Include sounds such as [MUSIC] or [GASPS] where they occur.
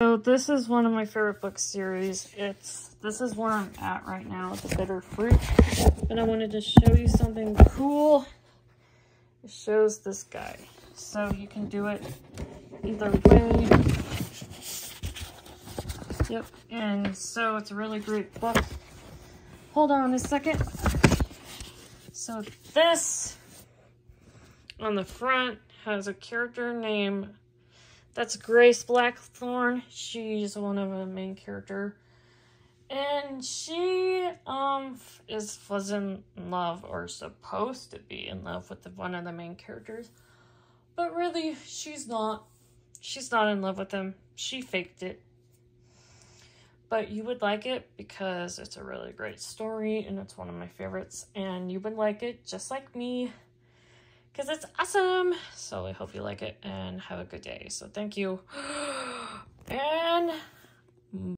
So this is one of my favorite book series. It's this is where I'm at right now the bitter fruit. And I wanted to show you something cool. It shows this guy. So you can do it either way. Yep, and so it's a really great book. Hold on a second. So this on the front has a character name that's Grace Blackthorn. She's one of the main character. And she um is was in love or supposed to be in love with the, one of the main characters. But really she's not. She's not in love with him. She faked it. But you would like it because it's a really great story and it's one of my favorites and you would like it just like me because it's awesome. So I hope you like it and have a good day. So thank you. [GASPS] [GASPS]